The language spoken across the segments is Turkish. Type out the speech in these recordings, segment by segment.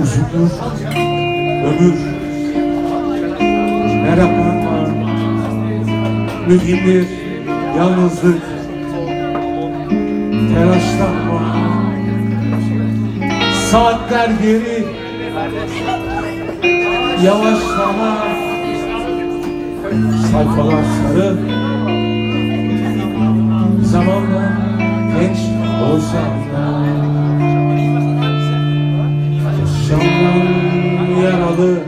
Uzundur ömür Meraklanma Mühimdir yalnızlık Telaşlanma Saatler geri Yavaşlama Sayfalar sarı Yaşamdan yaralı.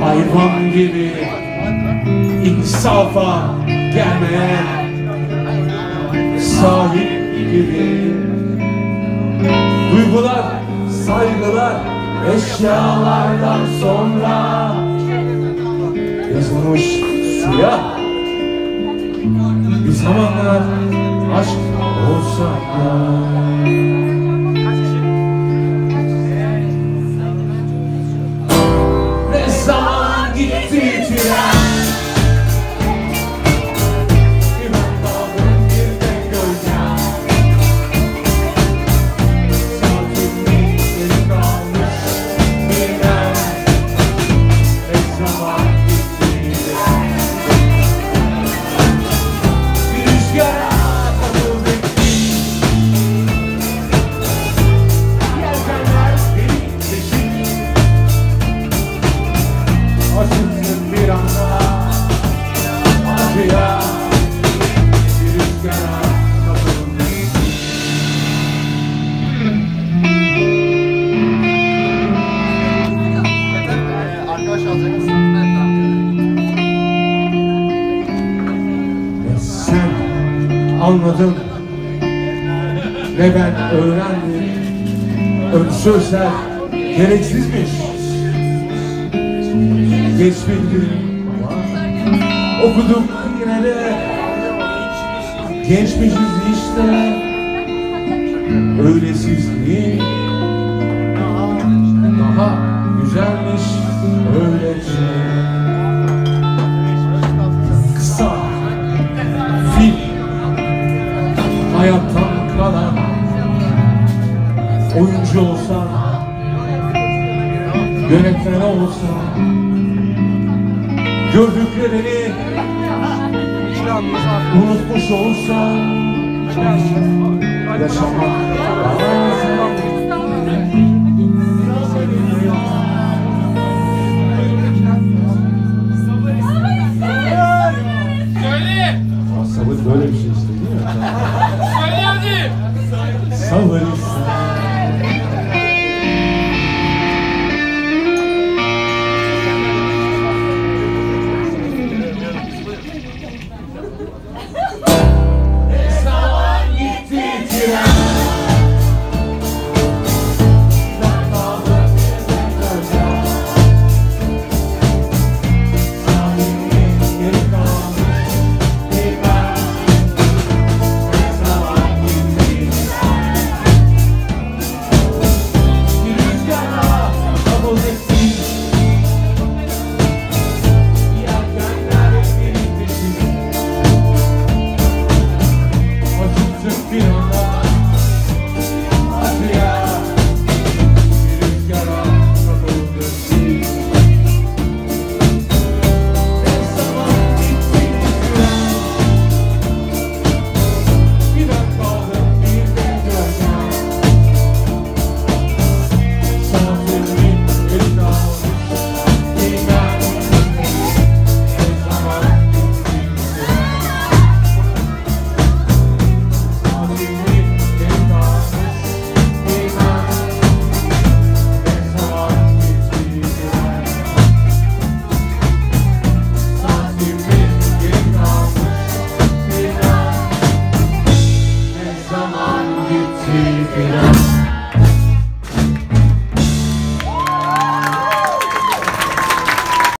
Hayvan gibi insafa gelmeyen Sahip gibi. Duygular, saygılar, eşyalardan sonra Yazılmış suya Bir zamanlar aşk olsa da sen anladın. Ne ben öğrendim. Ön sözler gereksizmiş. Geç bildim ama Okudum yine de. Gençmişiz işte. Daha yönetmen olsan gördüklerini unutmuş olsan yaşamak! Sabır böyle bir şey işte değil mi? Söyle hadi! Sabır You.